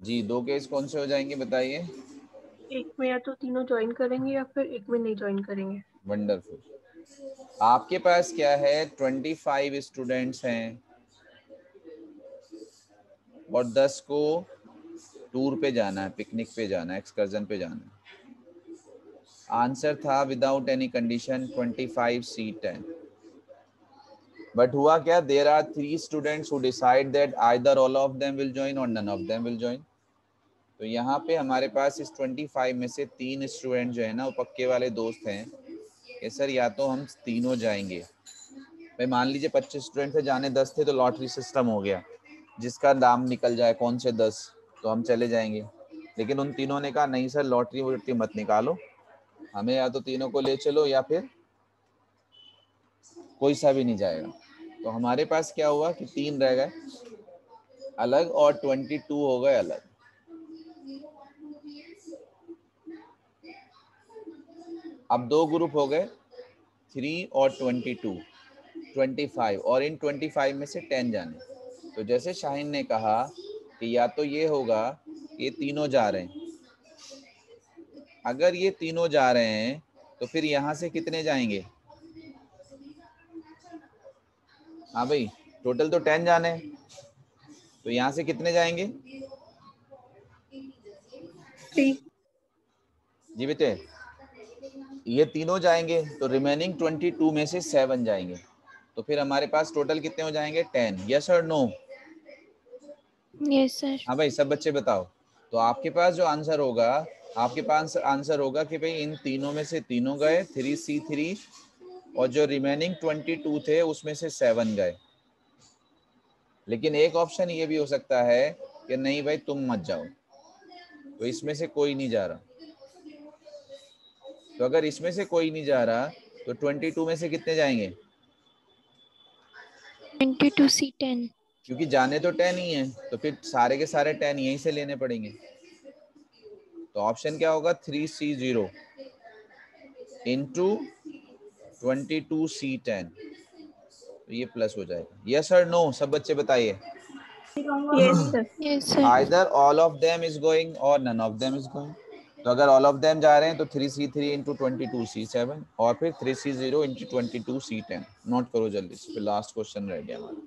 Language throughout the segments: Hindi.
जी दो केस कौन से हो जाएँगे बताइए? एक में या तो तीनों ज्वाइन करेंगे या फिर एक में नहीं ज्वाइन करेंगे। वंडरफुल आपके पास क्या है? ट्वेंटी फाइव स्टूडेंट्स हैं। और दस को टूर पे जाना है पिकनिक पे जाना है एक्सकर्जन पे जाना है। आंसर था without any condition twenty five C ten but हुआ क्या? There are three students decide that either all of them will join or none of them will join तो यहाँ पे हमारे पास इस 25 में से तीन स्टूडेंट जो है ना, वो पक्के वाले दोस्त हैं। कि सर, या तो हम तीनों जाएँगे। भाई, मान लीजिए 25 स्टूडेंट थे जाने 10 थे तो लॉटरी सिस्टम हो गया। जिसका दाम निकल जाए, कौन से 10 तो हम चले जाएँगे। लेकिन उन तीनों ने कहा, नहीं सर लॉटरी वोटरी मत निकालो। हमें या तो तीनों को ले चलो या फिर कोई सा भी नहीं जाएगा। तो हमारे पास क्या हुआ कि तीन रह गए। अलग और ट्वेंटी टू हो गए अलग। अब दो ग्रुप हो गए थ्री और ट्वेंटी टू ट्वेंटी फाइव और इन ट्वेंटी फाइव में से टेन जाने। तो जैसे शाहीन ने कहा कि या तो ये होगा ये तीनों जा रहे हैं। अगर ये तीनों जा रहे हैं तो फिर यहाँ से कितने जाएँगे? हाँ भाई टोटल तो टेन जाने तो यहाँ से कितने जाएँगे? जी बेटे ये तीनों जाएँगे तो रिमेनिंग ट्वेंटी टू में से सेवन जाएँगे। तो फिर हमारे पास टोटल कितने हो जाएँगे? Ten yes or no yes sir हाँ भाई सब बच्चे बताओ। तो आपके पास जो आंसर होगा आपके पास आंसर होगा कि भाई इन तीनों में से तीनों गए थ्री सी थ्री और जो रिमेनिंग ट्वेंटी टू थे उसमें से सेवन गए। लेकिन एक ऑप्शन ये भी हो सकता है कि नहीं भाई तुम मत जाओ। तो इसमें से कोई नहीं जा रहा। तो अगर इसमें से कोई नहीं जा रहा तो ट्वेंटी टू में से कितने जाएँगे? ट्वेंटी टू सी टेन क्योंकि जाने तो टेन ही है तो फिर सारे के सारे टेन यहीं से लेने पड़ेंगे। तो ऑप्शन क्या होगा? Three C zero into twenty two C ten. तो ये प्लस हो जाएगा। यस सर नो सब बच्चे बताइए। Either all of them is going or none of them is going तो अगर ऑल ऑफ़ देम जा रहे हैं तो three C three into twenty two C seven और फिर three C zero into twenty two C ten note करो जल्दी से फिर लास्ट क्वेश्चन रह गया हमारा।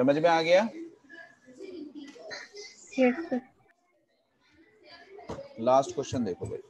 समझ में आ गया? लास्ट क्वेश्चन देखो भाई।